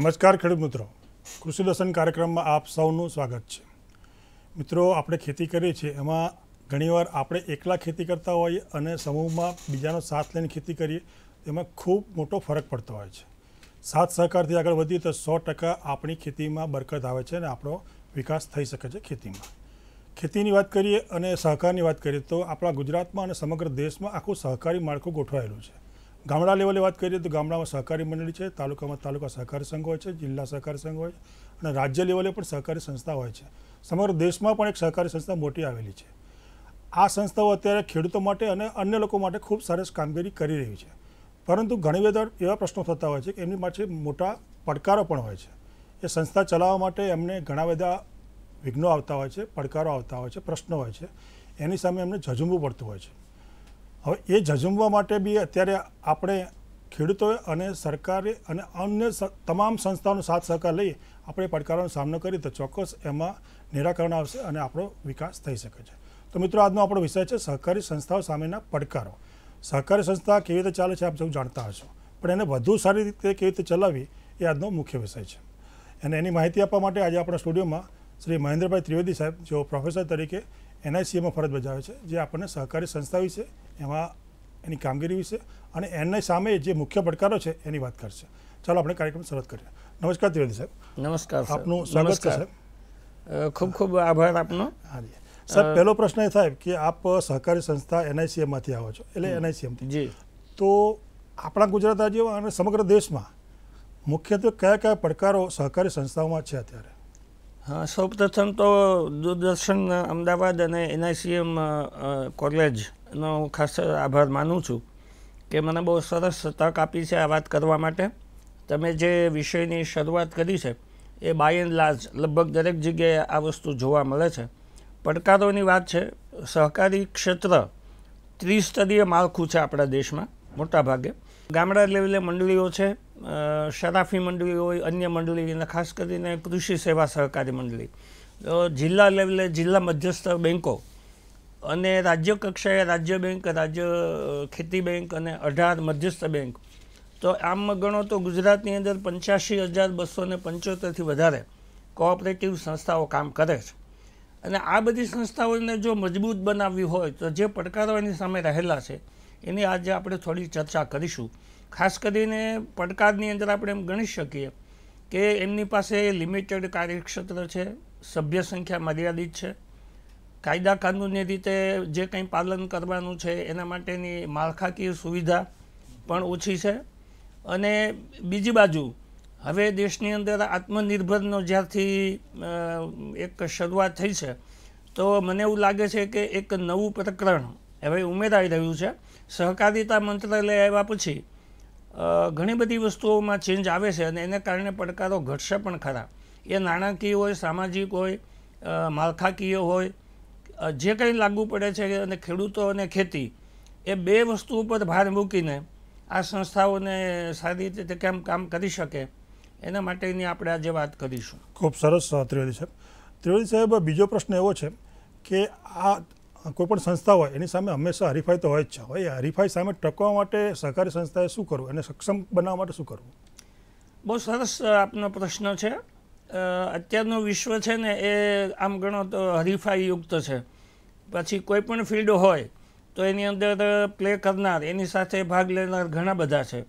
નમસ્કાર ખેડૂત મિત્રો. કૃષિ દર્શન કાર્યક્રમમાં આપ સૌનું સ્વાગત છે. મિત્રો, આપણે ખેતી કરીએ છીએ, એમાં ઘણીવાર આપણે એકલા ખેતી કરતા હોઈએ અને સમૂહમાં બીજાનો સાથ લઈને ખેતી કરીએ, એમાં ખૂબ મોટો ફરક પડતો હોય છે. સાથ સહકારથી આગળ વધીએ તો સો ટકા આપણી ખેતીમાં બરકત આવે છે અને આપણો વિકાસ થઈ શકે છે ખેતીમાં. ખેતીની વાત કરીએ અને સહકારની વાત કરીએ તો આપણા ગુજરાતમાં અને સમગ્ર દેશમાં આખું સહકારી માળખું ગોઠવાયેલું છે. ગામડા લેવલે વાત કરીએ તો ગામડામાં સહકારી મંડળી છે, તાલુકામાં તાલુકા સહકારી સંઘ હોય છે, જિલ્લા સહકારી સંઘ હોય છે અને રાજ્ય લેવલે પણ સહકારી સંસ્થા હોય છે. સમગ્ર દેશમાં પણ એક સહકારી સંસ્થા મોટી આવેલી છે. આ સંસ્થાઓ અત્યારે ખેડૂતો માટે અને અન્ય લોકો માટે ખૂબ સરસ કામગીરી કરી રહી છે. પરંતુ ઘણી બધા એવા પ્રશ્નો થતા હોય છે કે એમની પાસે મોટા પડકારો પણ હોય છે. એ સંસ્થા ચલાવવા માટે એમને ઘણા બધા વિઘ્નો આવતા હોય છે, પડકારો આવતા હોય છે, પ્રશ્નો હોય છે. એની સામે એમને ઝઝુમવું પડતું હોય છે. હવે એ જજુમવા માટે બી અત્યારે આપણે ખેડૂતોએ અને સરકારે અને અન્ય તમામ સંસ્થાઓનો સાથ સહકાર લઈ આપણે પડકારોનો સામનો કરીએ તો ચોક્કસ એમાં નિરાકરણ આવશે અને આપણો વિકાસ થઈ શકે છે. તો મિત્રો, આજનો આપણો વિષય છે સહકારી સંસ્થાઓ સામેના પડકારો. સહકારી સંસ્થા કેવી રીતે ચાલે છે આપ સૌ જાણતા હશો. પણ એને વધુ સારી રીતે કેવી રીતે ચલાવવી એ આજનો મુખ્ય વિષય છે. અને એની માહિતી આપવા માટે આજે આપણા સ્ટુડિયોમાં શ્રી મહેન્દ્રભાઈ ત્રિવેદી સાહેબ, જેઓ પ્રોફેસર તરીકે એનઆઈસીએમાં ફરજ બજાવે છે, જે આપણને સહકારી સંસ્થા વિશે એમાં એની કામગીરી વિશે અને એની સામે જે મુખ્ય પડકારો છે એની વાત કરશે. ચાલો આપણે કાર્યક્રમ શરૂઆત કરીએ. નમસ્કાર ત્રિવેદી સાહેબ. નમસ્કાર આપનું સ્વાગત છે. સાહેબ. ખૂબ ખૂબ આભાર આપનો. હાજી. સાહેબ પહેલો પ્રશ્ન એ થાય કે આપ સહકારી સંસ્થા એનઆઈસીએમમાંથી આવો છો એટલે એનઆઈસીએમથી. જી. તો આપણા ગુજરાત રાજ્યમાં અને સમગ્ર દેશમાં મુખ્યત્વે કયા કયા પડકારો સહકારી સંસ્થાઓમાં છે અત્યારે? હા સૌપ્રથમ તો દૂરદર્શન અમદાવાદ અને એનઆઈસીએમ કોલેજનો ખાસ આભાર માનું છું કે મને બહુ સરસ તક આપી છે આ વાત કરવા માટે. તમે જે વિષયની શરૂઆત કરી છે, એ બાય એન્ડ લાર્જ લગભગ દરેક જગ્યાએ આ વસ્તુ જોવા મળે છે. પડકારોની વાત છે, સહકારી ક્ષેત્ર ત્રિસ્તરીય માળખું છે આપણા દેશમાં, મોટાભાગે. ગામડા લેવલે મંડળીઓ છે શરાફી મંડળી હોય, અન્ય મંડળી અને ખાસ કરીને કૃષિ સેવા સહકારી મંડળી. જિલ્લા લેવલે જિલ્લા મધ્યસ્થ બેન્કો અને રાજ્ય કક્ષાએ રાજ્ય બેંક, રાજ્ય ખેતી બેંક અને અઢાર મધ્યસ્થ બેંક. તો આમ ગણો તો ગુજરાતની અંદર પંચ્યાસી હજાર બસો ને પંચોતેરથી વધારે કોઓપરેટિવ સંસ્થાઓ કામ કરે છે. અને આ બધી સંસ્થાઓને જો મજબૂત બનાવવી હોય તો જે પડકારો એની સામે રહેલા છે, એની આજે આપણે થોડી ચર્ચા કરીશું. ખાસ કરીને પડકારની અંદર આપણે એમ ગણી શકીએ કે એમની પાસે લિમિટેડ કાર્યક્ષેત્ર છે, સભ્ય સંખ્યા મર્યાદિત છે કાયદા કાનૂની રીતે જે કંઈ પાલન કરવાનું છે, એના માટેની માળખાકીય સુવિધા પણ ઓછી છે. અને બીજી બાજુ, હવે દેશની અંદર આત્મનિર્ભરનો જ્યારથી એક શરૂઆત થઈ છે, તો મને એવું લાગે છે કે એક નવું પ્રકરણ હવે ઉમેરાઈ રહ્યું છે. સહકારિતા મંત્રાલય આવ્યા પછી ઘણી બધી વસ્તુઓમાં ચેન્જ આવે છે અને એને કારણે પડકારો ઘટશે પણ ખરા. એ નાણાકીય હોય, સામાજિક હોય માળખાકીય હોય જે કંઈ લાગુ પડે છે અને ખેડૂતો અને ખેતી એ બે વસ્તુ ઉપર ભાર મૂકીને આ સંસ્થાઓને સારી રીતે કેમ કામ કરી શકે એના માટેની આપણે આજે વાત કરીશું. ખૂબ સરસ ત્રિવેદી સાહેબ. ત્રિવેદી સાહેબ બીજો પ્રશ્ન એવો છે કે આ કોઈપણ સંસ્થા હોય એની સામે હંમેશા હરીફાઈ તો હોય જ છે. એ હરીફાઈ સામે ટકવા માટે સહકારી સંસ્થાએ શું કરવું? એને સક્ષમ બનાવવા માટે શું કરવું? બહુ સરસ આપનો પ્રશ્ન છે. અત્યારનું વિશ્વ છે ને એ આમ ગણો તો હરીફાઈયુક્ત છે. પછી કોઈ પણ ફિલ્ડ હોય તો એની અંદર પ્લે કરનાર, એની સાથે ભાગ લેનાર ઘણા બધા છે.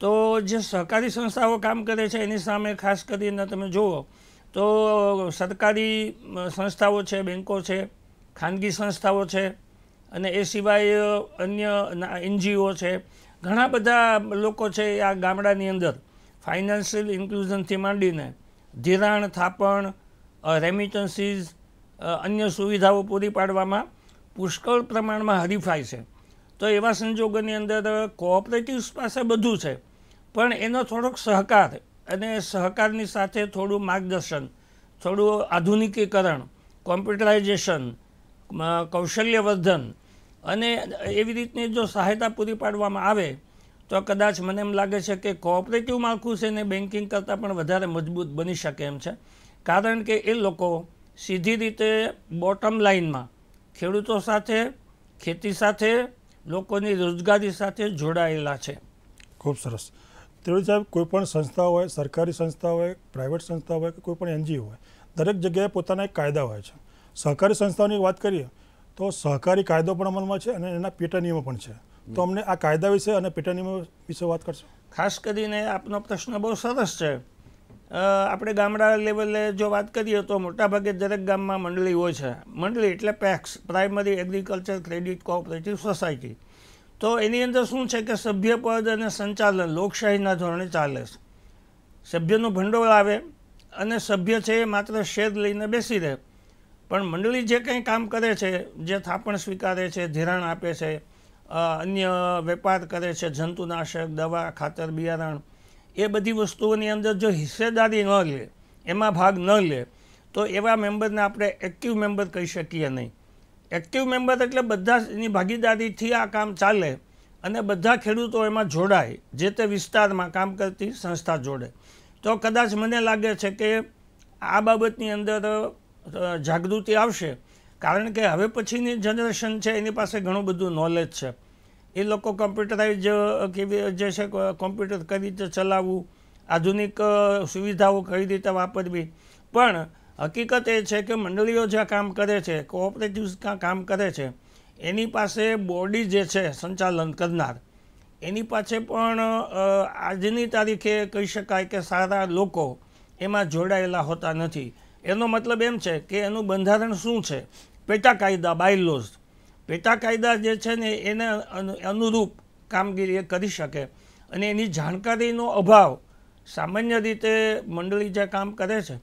તો જે સહકારી સંસ્થાઓ કામ કરે છે, એની સામે ખાસ કરીને તમે જુઓ તો સરકારી સંસ્થાઓ છે બેન્કો છે, ખાનગી સંસ્થાઓ છે અને એ સિવાય અન્ય એનજીઓ છે. ઘણા બધા લોકો છે આ ગામડાની અંદર. ફાઇનાન્શિયલ ઇન્ક્લુઝનથી માંડીને ધિરાણ, થાપણ રેમિટન્સીસ અન્ય સુવિધાઓ પૂરી પાડવામાં પુષ્કળ પ્રમાણમાં હરીફાઈ છે. તો એવા સંજોગોની અંદર કોઓપરેટિવ્સ પાસે બધું છે. પણ એનો થોડોક સહકાર અને સહકારની સાથે થોડું માર્ગદર્શન, થોડું આધુનિકીકરણ કોમ્પ્યુટરાઇઝેશન કૌશલ્યવર્ધન અને એવી રીતની જો સહાયતા પૂરી પાડવામાં આવે તો કદાચ મને એમ લાગે છે કે કોઓપરેટિવ માળખું છે ને બેન્કિંગ કરતાં પણ વધારે મજબૂત બની શકે એમ છે. કારણ કે એ લોકો સીધી રીતે બોટમ લાઇનમાં ખેડૂતો સાથે, ખેતી સાથે, લોકોની રોજગારી સાથે જોડાયેલા છે. ખૂબ સરસ. ત્રિવેદી સાહેબ, કોઈ પણ સંસ્થા હોય, સરકારી સંસ્થા હોય પ્રાઇવેટ સંસ્થા હોય કે કોઈ પણ એનજીઓ હોય, દરેક જગ્યાએ પોતાના એક કાયદા હોય છે. સહકારી સંસ્થાઓની વાત કરીએ તો સહકારી કાયદો પણ અમલમાં છે અને એના પેટા નિયમો પણ છે. તો અમને આ કાયદા વિશે અને પેટા નિયમો વિશે વાત કરશો? ખાસ કરીને આપનો પ્રશ્ન બહુ સરસ છે. આપણે ગામડા લેવલે જો વાત કરીએ તો મોટાભાગે દરેક ગામમાં મંડળી હોય છે. મંડળી એટલે PACS, primary agriculture credit cooperative society. તો એની અંદર શું છે કે સભ્યપદ અને સંચાલન લોકશાહીના ધોરણે ચાલે છે. સભ્યનું ભંડોળ આવે અને સભ્ય છે એ માત્ર શેર લઈને બેસી રહે. પણ મંડળી જે કંઈ કામ કરે છે, જે થાપણ સ્વીકારે છે, ધિરાણ આપે છે અન્ય વેપાર કરે છે, જંતુનાશક, દવા, ખાતર, બિયારણ, એ બધી વસ્તુઓની અંદર જો હિસ્સેદારી ન લે, એમાં ભાગ ન લે, તો એવા મેમ્બરને આપણે એક્ટિવ મેમ્બર કહી શકીએ નહીં. એક્ટિવ મેમ્બર એટલે બધા એની ભાગીદારીથી આ કામ ચાલે અને બધા ખેડૂતો એમાં જોડાય, જે તે વિસ્તારમાં કામ કરતી સંસ્થા જોડે. તો કદાચ મને લાગે છે કે આ બાબતની અંદર જાગૃતિ આવશે કારણ કે હવે પછીની જનરેશન છે, એની પાસે ઘણું બધું નોલેજ છે. એ લોકો કમ્પ્યુટરાઇઝ કેવી, જે છે કોમ્પ્યુટર કઈ રીતે ચલાવવું, આધુનિક સુવિધાઓ કઈ રીતે વાપરવી. પણ હકીકત એ છે કે મંડળીઓ જે કામ કરે છે કોઓપરેટિવ્સ કામ કરે છે, એની પાસે બોડી જે છે, સંચાલન કરનાર. એની પાસે પણ આજની તારીખે કહી શકાય કે સારા લોકો એમાં જોડાયેલા હોતા નથી. એનો મતલબ એમ છે કે એનું બંધારણ શું છે? પેટા કાયદા બાયલોઝ પેટા કાયદા જે છે ને, એને અનુરૂપ કામગીરી એ કરી શકે. અને એની જાણકારીનો અભાવ સામાન્ય રીતે મંડળી જે કામ કરે છે,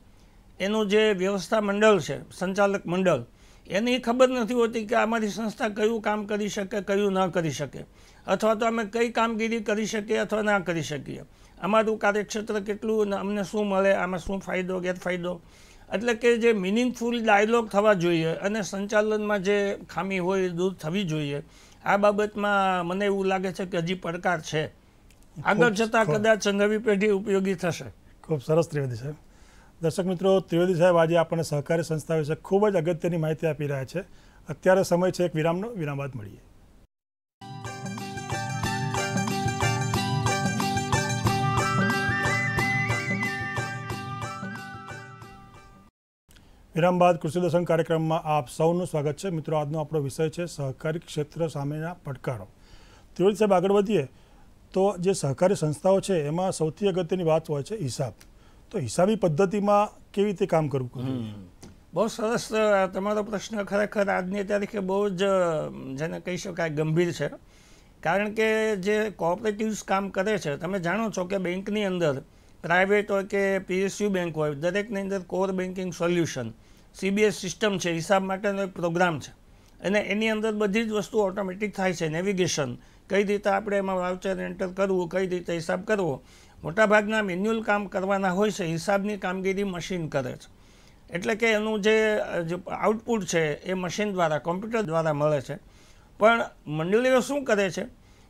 એનું જે વ્યવસ્થા મંડળ છે, સંચાલક મંડળ, એની ખબર નથી હોતી કે અમારી સંસ્થા કયું કામ કરી શકે, કયું ન કરી શકે. અથવા તો અમે કઈ કામગીરી કરી શકીએ અથવા ના કરી શકીએ. અમારું કાર્યક્ષેત્ર કેટલું અને અમને શું મળે, આમાં શું ફાયદો, ગેરફાયદો? એટલે કે જે મિનિંગફુલ ડાયલોગ થવા જોઈએ અને સંચાલનમાં જે ખામી હોય એ દૂર થવી જોઈએ આ બાબતમાં મને એવું લાગે છે કે હજી પડકાર છે. આગળ જતાં કદાચ નવી પેઢી ઉપયોગી થશે. ખૂબ સરસ ત્રિવેદી સાહેબ. દર્શક મિત્રો ત્રિવેદી સાહેબ આજે આપણને સહકારી સંસ્થા વિશે ખૂબ જ અગત્યની માહિતી આપી રહ્યા છે. અત્યારે સમય છે એક વિરામનો. વિરામ બાદ મળીએ. વિરામ બાદ કૃષિ દર્શન કાર્યક્રમમાં આપ સૌનું સ્વાગત છે. મિત્રો, આજનો આપણો વિષય છે સહકારી ક્ષેત્ર સામેના પડકારો. ત્રિવેદી સાહેબ, આગળ વધીએ. તો જે સહકારી સંસ્થાઓ છે, એમાં સૌથી અગત્યની વાત હોય છે હિસાબ. તો હિસાબી પદ્ધતિમાં કેવી રીતે કામ કરવું બહુ સરસ તમારો પ્રશ્ન ખરેખર આજની તારીખે બહુ જ જેને કહી શકાય ગંભીર છે. કારણ કે જે કોઓપરેટિવ્સ કામ કરે છે, તમે જાણો છો કે બેંકની અંદર પ્રાઇવેટ હોય કે પીએસયુ બેંક હોય, દરેકની અંદર core banking solution CBS system છે, હિસાબ માટેનો એક પ્રોગ્રામ છે. અને એની અંદર બધી જ વસ્તુ ઓટોમેટિક થાય છે, નેવિગેશન. કઈ રીતે આપણે એમાં વાઉચર એન્ટર કરવું, કઈ રીતે હિસાબ કરવો? મોટાભાગના મેન્યુઅલ કામ કરવાના હોય છે, હિસાબની કામગીરી મશીન કરે છે. એટલે કે એનું જે આઉટપુટ છે, એ મશીન દ્વારા, કોમ્પ્યુટર દ્વારા મળે છે. પણ મંડળીઓ શું કરે છે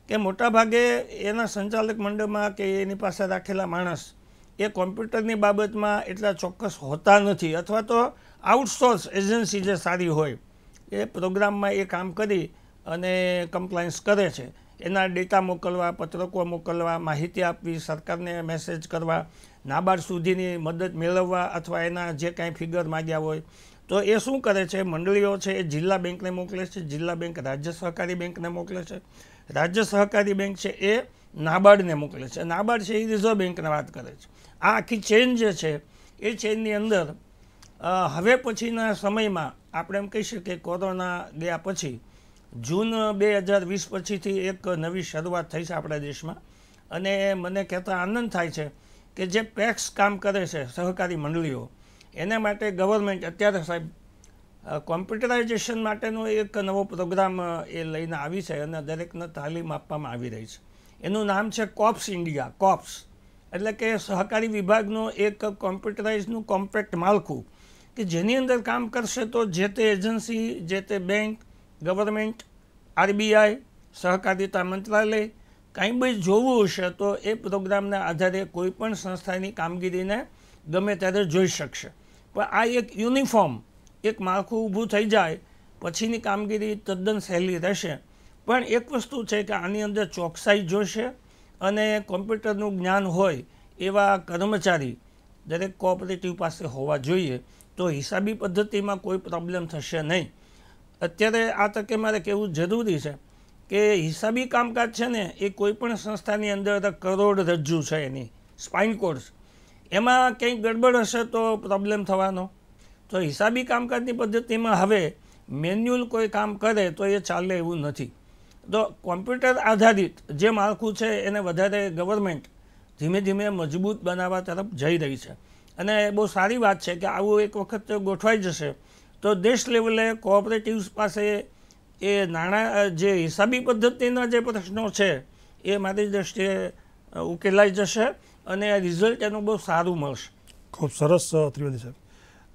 કે મોટાભાગે એના સંચાલક મંડળમાં કે એની પાસે રાખેલા માણસ એ કોમ્પ્યુટરની બાબતમાં એટલા ચોક્કસ હોતા નથી. અથવા તો આઉટસોર્સ એજન્સી જે સારી હોય, એ પ્રોગ્રામમાં એ કામ કરી અને કમ્પ્લાયન્સ કરે છે. એના ડેટા મોકલવા, પત્રકો મોકલવા, માહિતી આપવી, સરકારને મેસેજ કરવા, નાબાર્ડ સુધીની મદદ મેળવવા અથવા એના જે કાંઈ ફિગર માગ્યા હોય, તો એ શું કરે છે? મંડળીઓ છે એ જિલ્લા બેંકને મોકલે છે, જિલ્લા બેંક રાજ્ય સહકારી બેંકને મોકલે છે. રાજ્ય સહકારી બેંક છે એ નાબાર્ડને મોકલે છે. નાબાર્ડ છે એ રિઝર્વ બેંકને વાત કરે છે. આ આખી ચેન જે છે, એ ચેનની અંદર હવે પછીના સમયમાં આપણે એમ કહી શકીએ કોરોના ગયા પછી જૂન બે હજાર વીસ પછીથી એક નવી શરૂઆત થઈ છે આપણા દેશમાં. અને મને કહેતા આનંદ થાય છે કે જે પેક્સ કામ કરે છે સહકારી મંડળીઓ, એના માટે ગવર્મેન્ટ અત્યારે સાહેબ કોમ્પ્યુટરાઇઝેશન માટેનો એક નવો પ્રોગ્રામ એ લઈને આવી છે અને દરેકને તાલીમ આપવામાં આવી રહી છે. એનું નામ છે કોપ્સ ઇન્ડિયા, કોપ્સ. એટલે કે સહકારી વિભાગનું એક કોમ્પ્યુટરાઇઝનું કોમ્પેક્ટ માળખું. કે જેની અંદર કામ કરશે તો જે તે એજન્સી, જે તે બેંક, ગવર્મેન્ટ, આરબીઆઈ, સહકારિતા મંત્રાલય કાંઈ બી જોવું હશે તો એ પ્રોગ્રામના આધારે કોઈ પણ સંસ્થાની કામગીરીને ગમે ત્યારે જોઈ શકશે. પણ આ એક યુનિફોર્મ, એક માળખું ઊભું થઈ જાય, પછીની કામગીરી તદ્દન સહેલી રહેશે. પણ એક વસ્તુ છે કે આની અંદર ચોકસાઈ જોશે અને કોમ્પ્યુટરનું જ્ઞાન હોય એવા કર્મચારી દરેક કોઓપરેટિવ પાસે હોવા જોઈએ. તો હિસાબી પદ્ધતિમાં કોઈ પ્રોબ્લેમ થશે નહીં. અત્યારે આ તકે મારે કહેવું જરૂરી છે કે હિસાબી કામકાજ છે ને, એ કોઈ પણ સંસ્થાની અંદર કરોડ રજ્જુ છે એની સ્પાઇન કોર્સ એમાં કંઈક ગડબડ હશે તો પ્રોબ્લેમ થવાનો. તો હિસાબી કામકાજની પદ્ધતિમાં હવે મેન્યુઅલ કોઈ કામ કરે તો એ ચાલે એવું નથી. તો કોમ્પ્યુટર આધારિત જે માળખું છે એને વધારે ગવર્મેન્ટ ધીમે ધીમે મજબૂત બનાવવા તરફ જઈ રહી છે. અને બહુ સારી વાત છે કે આવું એક વખત ગોઠવાઈ જશે. તો દેશ લેવલે કોઓપરેટિવ્સ પાસે એ નાણાં જે હિસાબી પદ્ધતિના જે પ્રશ્નો છે એ મારી દ્રષ્ટિએ ઉકેલાઈ જશે અને રિઝલ્ટ એનું બહુ સારું મળશે. ખૂબ સરસ ત્રિવેદી સાહેબ.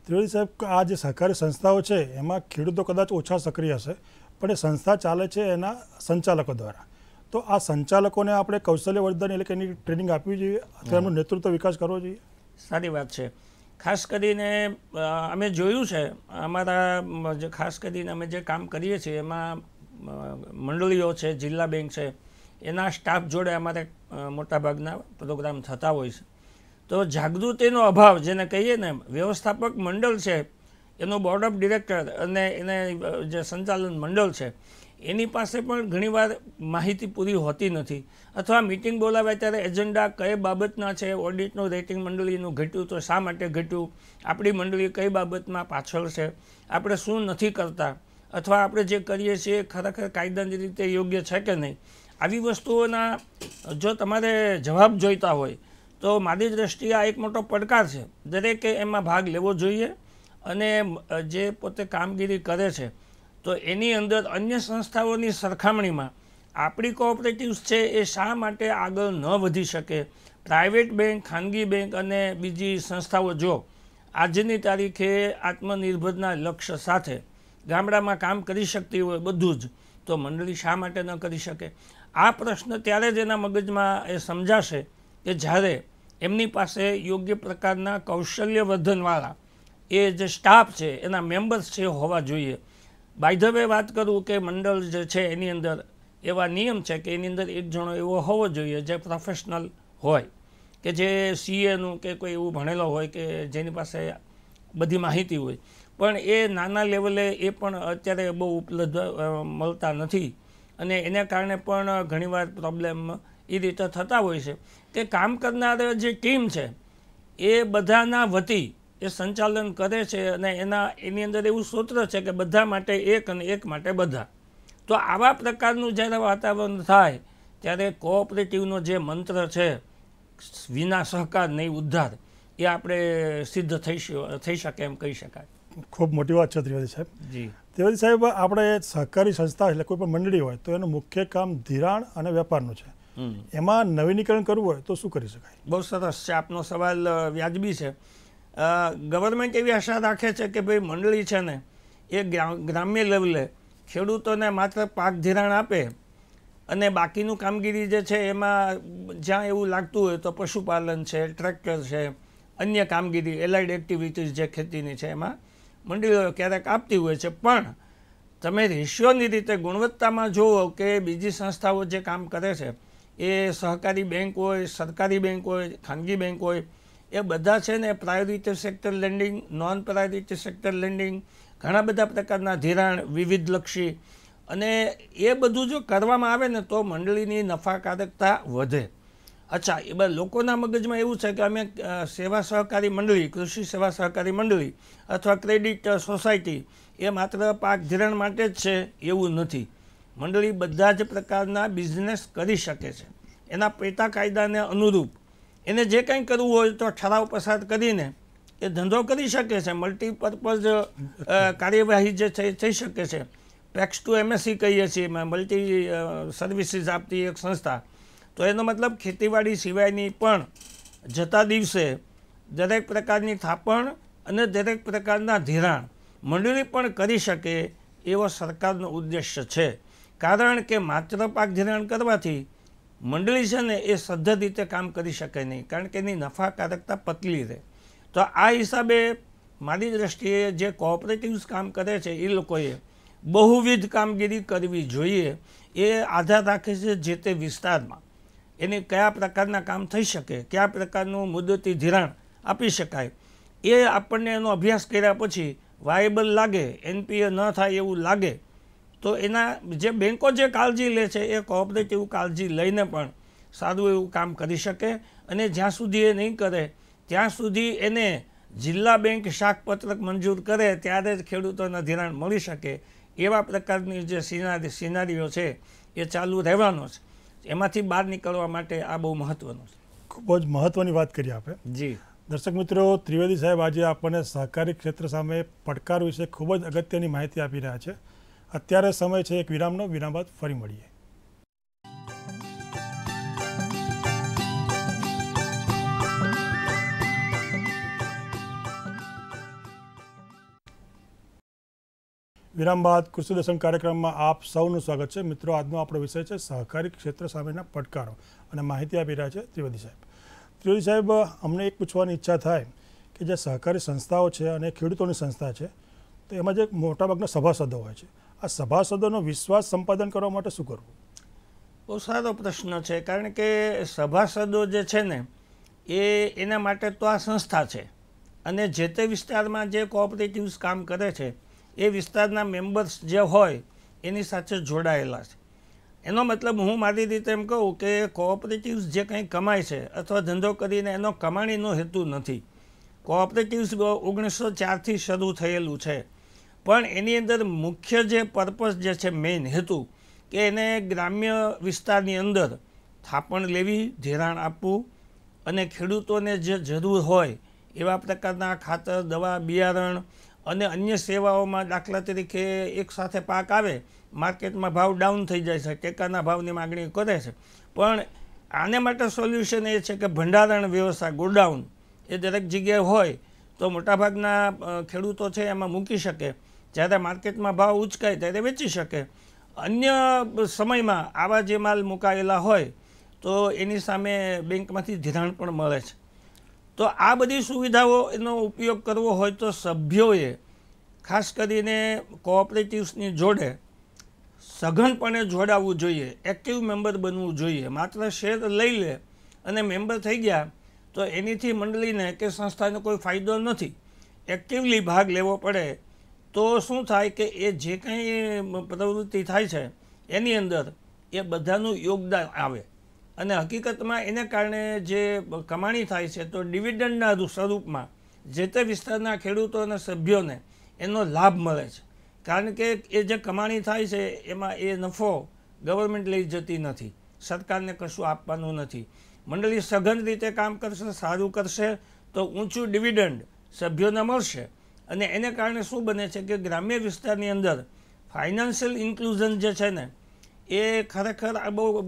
ત્રિવેદી સાહેબ આ જે સહકારી સંસ્થાઓ છે એમાં ખેડૂતો કદાચ ઓછા સક્રિય હશે પણ એ સંસ્થા ચાલે છે એના સંચાલકો દ્વારા. તો આ સંચાલકોને આપણે કૌશલ્ય વર્ધન એટલે કે એની ટ્રેનિંગ આપવી જોઈએ અથવા એમનો નેતૃત્વ વિકાસ કરવો જોઈએ? સારી વાત છે. ખાસ કરીને અમે જોયું છે, અમારા જે ખાસ કરીને અમે જે કામ કરીએ છીએ, એમાં મંડળીઓ છે, જિલ્લા બેંક છે, એના સ્ટાફ જોડે અમારે મોટાભાગના પ્રોગ્રામ થતા હોય છે. તો જાગૃતિનો અભાવ જેને કહીએ ને, વ્યવસ્થાપક મંડળ છે, એનું બોર્ડ ઓફ ડિરેક્ટર અને એને જે સંચાલન મંડળ છે એની પાસે પણ ઘણીવાર માહિતી પૂરી હોતી નથી. અથવા મિટિંગ બોલાવ્યા ત્યારે એજન્ડા કઈ બાબતના છે, ઓડિટનું રેટિંગ મંડળીનું ઘટ્યું, તો શા માટે ઘટ્યું? આપણી મંડળી કઈ બાબતમાં પાછળ છે? આપણે શું નથી કરતા? અથવા આપણે જે કરીએ છીએ ખરેખર કાયદાની રીતે યોગ્ય છે કે નહીં? આવી વસ્તુઓના જો તમારે જવાબ જોઈતા હોય, તો મારી દ્રષ્ટિએ આ એક મોટો પડકાર છે. દરેકે એમાં ભાગ લેવો જોઈએ અને જે પોતે કામગીરી કરે છે તો એની અંદર અન્ય સંસ્થાઓની સરખામણીમાં આપણી કોઓપરેટિવ્સ છે એ શા માટે આગળ ન વધી શકે? પ્રાઇવેટ બેંક ખાનગી બેંક અને બીજી સંસ્થાઓ જો આજની તારીખે આત્મનિર્ભરના લક્ષ્ય સાથે ગામડામાં કામ કરી શકતી હોય બધું જ, તો મંડળી શા માટે ન કરી શકે? આ પ્રશ્ન ત્યારે જ એના મગજમાં એ સમજાશે કે જ્યારે એમની પાસે યોગ્ય પ્રકારના કૌશલ્યવર્ધનવાળા એ જે સ્ટાફ છે, એના મેમ્બર્સ છે હોવા જોઈએ. બાય ધ વે વાત કરું કે મંડળ જે છે એની અંદર એવા નિયમ છે કે એની અંદર એક જણો એવો હોવો જોઈએ જે પ્રોફેશનલ હોય. કે જે સીએનું કે કોઈ એવું ભણેલો હોય કે જેની પાસે બધી માહિતી હોય. પણ એ નાના લેવલે એ પણ અત્યારે બહુ ઉપલબ્ધ મળતા નથી. અને એને કારણે પણ ઘણીવાર પ્રોબ્લેમ એ રીતે થતા હોય છે. કે કામ કરનાર જે ટીમ છે એ બધાના વતી એ સંચાલન કરે છે અને એના એની અંદર એવું સૂત્ર છે કે બધા માટે એક અને એક માટે બધા. તો આવા પ્રકારનું જ્યારે વાતાવરણ થાય ત્યારે કોઓપરેટિવનો જે મંત્ર છે વિના સહકાર નહીં ઉદ્ધાર એ આપણે સિદ્ધ થઈ થઈ શકે એમ કહી શકાય. ખૂબ મોટી વાત છે ત્રિવેદી સાહેબ. જી. ત્રિવેદી સાહેબ આપણે સહકારી સંસ્થા એટલે કોઈ પણ મંડળી હોય તો એનું મુખ્ય કામ ધિરાણ અને વેપારનું છે. એમાં નવીનીકરણ કરવું હોય તો શું કરી શકાય? બહુ સરસ છે. આપનો સવાલ વ્યાજબી છે. ગવર્મેન્ટ એવી આશા રાખે છે કે ભાઈ મંડળી છે ને, એ ગ્રા- ગ્રામ્ય લેવલે ખેડૂતોને માત્ર પાક ધિરાણ આપે અને બાકીનું કામગીરી જે છે એમાં જ્યાં એવું લાગતું હોય તો પશુપાલન છે, ટ્રેક્ટર છે, અન્ય કામગીરી એલાઇડ એક્ટિવિટીઝ જે ખેતીની છે એમાં મંડળીઓ ક્યારેક આપતી હોય છે. પણ તમે રેશિયોની રીતે ગુણવત્તામાં જુઓ કે બીજી સંસ્થાઓ જે કામ કરે છે, એ સહકારી બેંક હોય, સરકારી બેંક હોય, ખાનગી બેંક હોય એ બધા છે ને priority sector lending non priority sector lending ઘણા બધા પ્રકારના ધિરાણ, વિવિધલક્ષી. અને એ બધું જો કરવામાં આવે ને તો મંડળીની નફાકારકતા વધે. અચ્છા, એ બધા લોકોના મગજમાં એવું છે કે અમે સેવા સહકારી મંડળી, કૃષિ સેવા સહકારી મંડળી અથવા ક્રેડિટ સોસાયટી એ માત્ર પાક ધિરાણ માટે જ છે એવું નથી. મંડળી બધા જ પ્રકારના બિઝનેસ કરી શકે છે. એના પેટા કાયદાને અનુરૂપ એને જે કંઈ કરવું હોય તો ઠરાવ પસાર કરીને એ ધંધો કરી શકે છે. મલ્ટીપર્પઝ કાર્યવાહી જે થઈ થઈ શકે છે. પેક્સ ટુ એમએસસી કહીએ છીએ મલ્ટી સર્વિસીસ આપતી એક સંસ્થા. તો એનો મતલબ ખેતીવાડી સિવાયની પણ જતા દિવસે દરેક પ્રકારની થાપણ અને દરેક પ્રકારના ધિરાણ મંડળી પણ કરી શકે એવો સરકારનો ઉદ્દેશ્ય છે. કારણ કે માત્ર પાક ધિરાણ કરવાથી મંડળી છે ને એ સદ્ધર રીતે કામ કરી શકે નહીં, કારણ કે એની નફાકારકતા પતલી રહે. તો આ હિસાબે મારી દ્રષ્ટિએ જે કોઓપરેટિવ્સ કામ કરે છે, એ લોકોએ બહુવિધ કામગીરી કરવી જોઈએ, એ આધાર રાખે છે જે તે વિસ્તારમાં. એની કયા પ્રકારના કામ થઈ શકે, કયા પ્રકારનું મુદતી ધિરાણ આપી શકાય, એ આપણને એનો અભ્યાસ કર્યા પછી વાયેબલ લાગે, એનપીએ ન થાય એવું લાગે તો એના જે બેન્કો જે કાળજી લે છે એ કોઓપરેટિવ કાળજી લઈને પણ સારું એવું કામ કરી શકે અને જ્યાં સુધી એ નહીં કરે ત્યાં સુધી એને જિલ્લા બેંક શાકપત્રક મંજૂર કરે ત્યારે જ ખેડૂતોને ધિરાણ મળી શકે એવા પ્રકારની જે સિનારી સિનારીઓ છે એ ચાલુ રહેવાનો છે. એમાંથી બહાર નીકળવા માટે આ બહુ મહત્વનું છે. ખૂબ જ મહત્ત્વની વાત કરી આપે. જી. દર્શક મિત્રો ત્રિવેદી સાહેબ આજે આપણને સહકારી ક્ષેત્ર સામે પડકાર વિશે ખૂબ જ અગત્યની માહિતી આપી રહ્યા છે. અત્યારે સમય છે એક વિરામનો. વિરામ બાદ ફરી મળીએ. વિરામ બાદ કૃષિ દર્શન કાર્યક્રમમાં આપ સૌનું સ્વાગત છે. મિત્રો, આજનો આપણો વિષય છે સહકારી ક્ષેત્ર સામેના પડકારો અને માહિતી આપી રહ્યા છે ત્રિવેદી સાહેબ. ત્રિવેદી સાહેબ, અમને એક પૂછવાની ઈચ્છા થાય કે જે સહકારી સંસ્થાઓ છે અને ખેડૂતોની સંસ્થા છે, તો એમાં જે મોટાભાગના સભાસદો હોય છે આ સભાસદોનો વિશ્વાસ સંપાદન કરવા માટે શું કરવું? બહુ સારો પ્રશ્ન છે, કારણ કે સભાસદો જે છે ને, એ એના માટે તો આ સંસ્થા છે. અને જે તે વિસ્તારમાં જે કોઓપરેટિવ્સ કામ કરે છે, એ વિસ્તારના મેમ્બર્સ જે હોય, એની સાથે જોડાયેલા છે. એનો મતલબ હું મારી રીતે એમ કહું કે કોઓપરેટિવ્સ જે કંઈ કમાય છે, અથવા ધંધો કરીને એનો કમાણીનો હેતુ નથી. કોઓપરેટિવ્સ ઓગણીસો ચારથી શરૂ થયેલું છે. પણ એની અંદર મુખ્ય જે પર્પસ જે છે મેઇન હેતુ કે એને ગ્રામ્ય વિસ્તારની અંદર થાપણ લેવી, ધિરાણ આપવું અને ખેડૂતોને જે જરૂર હોય એવા પ્રકારના ખાતર, દવા, બિયારણ અને અન્ય સેવાઓમાં દાખલા તરીકે એક સાથે પાક આવે, માર્કેટમાં ભાવ ડાઉન થઈ જાય છે, ટેકાના ભાવની માગણી કરે છે. પણ આને માટે સોલ્યુશન એ છે કે ભંડારણ વ્યવસ્થા, ગોડાઉન એ દરેક જગ્યાએ હોય તો મોટાભાગના ખેડૂતો છે એમાં મૂકી શકે. જ્યારે માર્કેટમાં ભાવ ઉચકાય ત્યારે વેચી શકે. અન્ય સમયમાં આવા જે માલ મુકાયેલા હોય, તો એની સામે બેંકમાંથી ધિરાણ પણ મળે છે. તો આ બધી સુવિધાઓ એનો ઉપયોગ કરવો હોય તો સભ્યોએ, ખાસ કરીને કોઓપરેટિવ્સની જોડે, સઘનપણે જોડાવવું જોઈએ, એક્ટિવ મેમ્બર બનવું જોઈએ. માત્ર શેર લઈ લે અને મેમ્બર થઈ ગયા, તો એનીથી મંડળીને કે સંસ્થાને કોઈ ફાયદો નથી. એક્ટિવલી ભાગ લેવો પડે તો શું થાય કે એ જે કંઈ પ્રવૃત્તિ થાય છે, એની અંદર એ બધાનું યોગદાન આવે. અને હકીકતમાં એને કારણે જે કમાણી થાય છે, તો ડિવિડન્ડના સ્વરૂપમાં જે તે વિસ્તારના ખેડૂતો અને સભ્યોને એનો લાભ મળે છે. કારણ કે એ જે કમાણી થાય છે, એમાં એ નફો ગવર્મેન્ટ લઈ જતી નથી. સરકારને કશું આપવાનું નથી. મંડળી સઘન રીતે કામ કરશે, સારું કરશે, તો ઊંચું ડિવિડન્ડ સભ્યોને મળશે. અને એને કારણે શું બને છે કે ગ્રામ્ય વિસ્તારની અંદર ફાઇનાન્શિયલ ઇન્ક્લુઝન જે છે ને, એ ખરેખર આ બહુ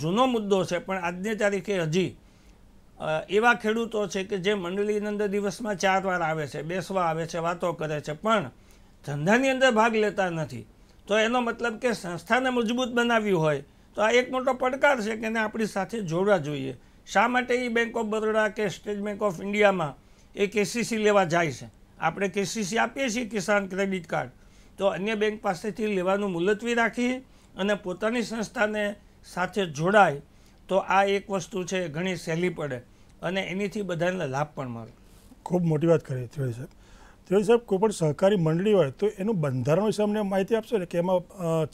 જૂનો મુદ્દો છે, પણ આજની તારીખે હજી એવા ખેડૂતો છે કે જે મંડળીની અંદર દિવસમાં ચાર વાર આવે છે, બેસવા આવે છે, વાતો કરે છે, પણ ધંધાની અંદર ભાગ લેતા નથી. તો એનો મતલબ કે સંસ્થાને મજબૂત બનાવવી હોય, તો આ એક મોટો પડકાર છે કે એને આપણી સાથે જોડવા જોઈએ. શા માટે એ બેંક ઓફ બરોડા કે સ્ટેટ બેંક ઓફ ઇન્ડિયામાં એ કેસીસી લેવા જાય છે? આપણે કેસીસી આપીએ છીએ કિસાન ક્રેડિટ કાર્ડ. તો અન્ય બેંક પાસેથી લેવાનું મુલતવી રાખી અને પોતાની સંસ્થાને સાથે જોડાય તો આ એક વસ્તુ છે ઘણી સહેલી પડે અને એનીથી બધાને લાભ પણ મળે. ખૂબ મોટી વાત કરી ત્રિવેદી સાહેબ. ત્રિવેદી સાહેબ કોઈ પણ સહકારી મંડળી હોય તો એનું બંધારણ વિશે અમને માહિતી આપશો ને? કે એમાં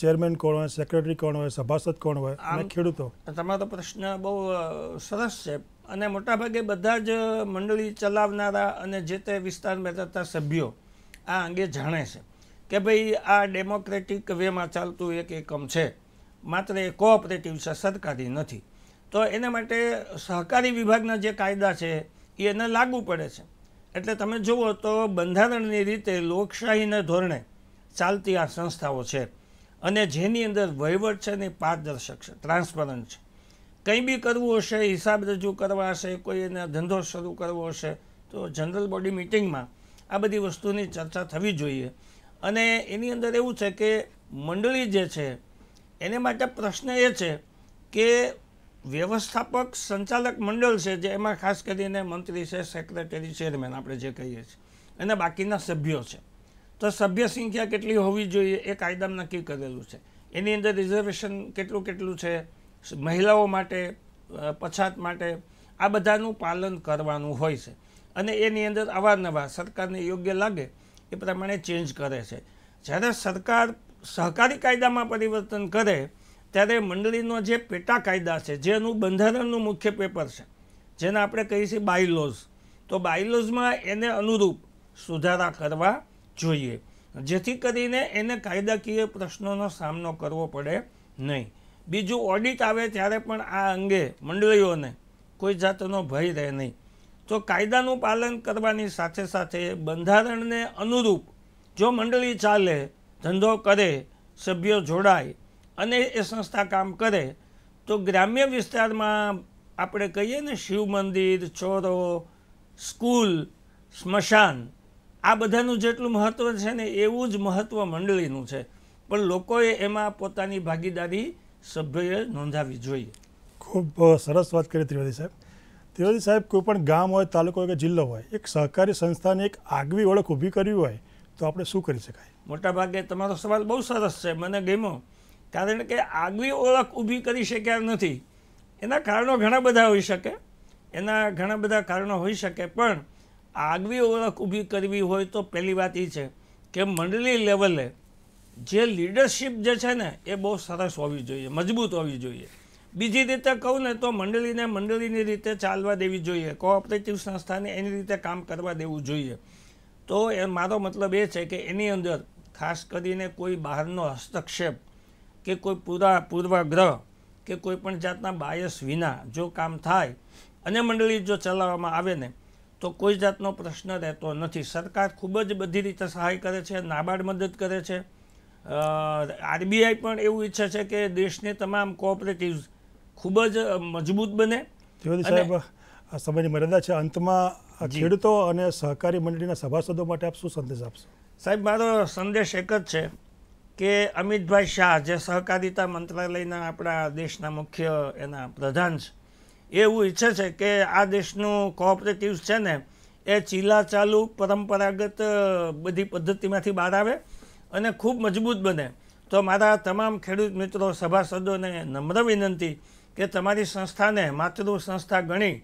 ચેરમેન કોણ હોય સેક્રેટરી કોણ હોય સભાસદ કોણ હોય અને ખેડૂતો? તમારો પ્રશ્ન બહુ સરસ છે. અને મોટાભાગે બધા જ મંડળી ચલાવનારા અને જે તે વિસ્તારમાં રહેતા સભ્યો આ અંગે જાણે છે કે ભાઈ આ ડેમોક્રેટિક વેમાં ચાલતું એક એકમ છે. માત્ર એ કોઓપરેટિવ છે, સરકારી નથી. તો એના માટે સહકારી વિભાગના જે કાયદા છે, એ એને લાગુ પડે છે. એટલે તમે જુઓ તો બંધારણની રીતે લોકશાહીના ધોરણે ચાલતી આ સંસ્થાઓ છે અને જેની અંદર વહીવટ છે ને પારદર્શક છે, ટ્રાન્સપરન્ટ છે. કંઈ બી કરવું હશે, હિસાબ રજૂ કરવા હશે, કોઈ એને ધંધો શરૂ કરવો હશે, તો જનરલ બોડી મિટિંગમાં આ બધી વસ્તુની ચર્ચા થવી જોઈએ. અને એની અંદર એવું છે કે મંડળી જે છે, એને માટે પ્રશ્ન એ છે કે વ્યવસ્થાપક સંચાલક મંડળ છે, જે એમાં ખાસ કરીને મંત્રી છે, સેક્રેટરી, ચેરમેન આપણે જે કહીએ છીએ, અને બાકીના સભ્યો છે. તો સભ્ય સંખ્યા કેટલી હોવી જોઈએ એ કાયદામાં નક્કી કરેલું છે. એની અંદર રિઝર્વેશન કેટલું કેટલું છે મહિલાઓ માટે પછાત માટે આ બધાનું પાલન કરવાનું હોય છે. અને એની અંદર અવારનવાર સરકારને યોગ્ય લાગે એ પ્રમાણે ચેન્જ કરે છે. જ્યારે સરકાર સહકારી કાયદામાં પરિવર્તન કરે, ત્યારે મંડળીનો જે પેટા કાયદા છે જેનું બંધારણનું મુખ્ય પેપર છે, જેને આપણે કહીએ છીએ બાયલોઝ તો બાયલોઝમાં એને અનુરૂપ સુધારા કરવા જોઈએ. જેથી કરીને એને કાયદાકીય પ્રશ્નોનો સામનો કરવો પડે નહીં. બીજું ઓડિટ આવે ત્યારે પણ આ અંગે મંડળીઓને કોઈ જાતનો ભય રહે નહીં. તો કાયદાનું પાલન કરવાની સાથે સાથે બંધારણને અનુરૂપ જો મંડળી ચાલે, ધંધો કરે, સભ્યો જોડાય અને એ સંસ્થા કામ કરે, તો ગ્રામ્ય વિસ્તારમાં આપણે કહીએ ને શિવ મંદિર, ચોરો, સ્કૂલ, સ્મશાન, આ બધાનું જેટલું મહત્ત્વ છે ને એવું જ મહત્ત્વ મંડળીનું છે. પણ લોકોએ એમાં પોતાની ભાગીદારી સભ્યોએ નોંધાવી જોઈએ. ખૂબ સરસ વાત કરી ત્રિવેદી સાહેબ. ત્રિવેદી સાહેબ કોઈ પણ ગામ હોય તાલુકો હોય કે જિલ્લો હોય એક સહકારી સંસ્થાને એક આગવી ઓળખ ઊભી કરવી હોય તો આપણે શું કરી શકાય? મોટાભાગે તમારો સવાલ બહુ સરસ છે મને ગમ્યો. કારણ કે આગવી ઓળખ ઊભી કરી શક્યા નથી. એના કારણો ઘણા બધા હોઈ શકે. એના ઘણા બધા કારણો હોઈ શકે પણ આગવી ઓળખ ઊભી કરવી હોય તો પહેલી વાત એ છે કે મંડળી લેવલે જે લીડરશિપ જે છે ને, એ બહુ સરસ હોવી જોઈએ, મજબૂત હોવી જોઈએ. બીજી રીતે કહું ને તો મંડળીને મંડળીની રીતે ચાલવા દેવી જોઈએ કોઓપરેટિવ સંસ્થાને એની રીતે કામ કરવા દેવું જોઈએ. તો એ મારો મતલબ એ છે કે એની અંદર ખાસ કરીને કોઈ બહારનો હસ્તક્ષેપ કે કોઈ પૂરા પૂર્વાગ્રહ કે કોઈ પણ જાતના બાયસ વિના જો કામ થાય અને મંડળી જો ચલાવવામાં આવે ને, તો કોઈ જાતનો પ્રશ્ન રહેતો નથી. સરકાર ખૂબ જ બધી રીતે સહાય કરે છે, નાબાર્ડ મદદ કરે છે આરબીઆઈ પણ એવું ઈચ્છે છે કે દેશની તમામ કોઓપરેટિવ્સ ખૂબ જ મજબૂત બને. સાહેબ સમયની મર્યાદા છે. અંતમાં ખેડૂતો અને સહકારી મંડળીના સભાસદો માટે આપ શું સંદેશ આપશો? સાહેબ મારો સંદેશ એક જ છે કે અમિતભાઈ શાહ જે સહકારિતા મંત્રાલયના આપણા દેશના મુખ્ય એના પ્રધાન છે એવું ઈચ્છે છે કે આ દેશનું કોઓપરેટિવ્સ છે ને એ ચીલા ચાલુ પરંપરાગત બધી પદ્ધતિમાંથી બહાર આવે. અને ખૂબ મજબૂત બને. તો મારા તમામ ખેડૂત મિત્રો, સભાસદોને નમ્ર વિનંતી કે તમારી સંસ્થાને માતૃ સંસ્થા ગણી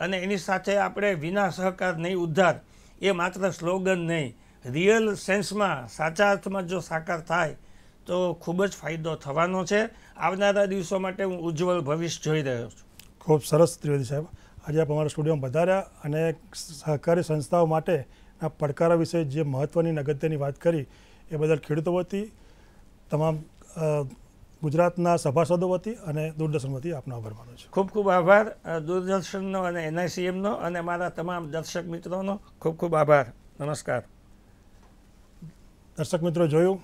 અને એની સાથે આપણે વિના સહકાર નહીં ઉદ્ધાર, એ માત્ર સ્લોગન નહીં. રિયલ સેન્સમાં સાચા અર્થમાં જો સાકાર થાય, તો ખૂબ જ ફાયદો થવાનો છે. આવનારા દિવસો માટે હું ઉજ્જવળ ભવિષ્ય જોઈ રહ્યો છું. ખૂબ સરસ ત્રિવેદી સાહેબ. આજે આપ અમારા સ્ટુડિયોમાં વધાર્યા અને સહકારી સંસ્થાઓ માટેના પડકારો વિશે જે મહત્ત્વની અગત્યની વાત કરી એ બદલ ખેડૂતો વતી તમામ ગુજરાતના સભાસદો વતી અને દૂરદર્શન વતી આપનો આભાર માનું છું. ખૂબ ખૂબ આભાર દૂરદર્શનનો અને એનઆઈસીએમનો અને મારા તમામ દર્શક મિત્રોનો ખૂબ ખૂબ આભાર. નમસ્કાર. દર્શક મિત્રો જોયું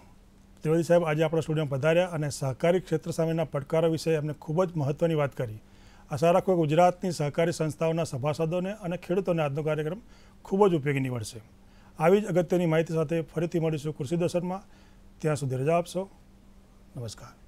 ત્રિવેદી સાહેબ આજે આપણા સ્ટુડિયોમાં પધાર્યા અને સહકારી ક્ષેત્ર સામેના પડકારો વિશે એમને ખૂબ જ મહત્ત્વની વાત કરી. આશા રાખો ગુજરાતની સહકારી સંસ્થાઓના સભાસદોને અને ખેડૂતોને આજનો કાર્યક્રમ ખૂબ જ ઉપયોગી નીવડશે. આવી જ અગત્યની માહિતી સાથે ફરીથી મળીશું કૃષિ દર્શનમાં ત્યાં સુધી રજા આપશો. નમસ્કાર.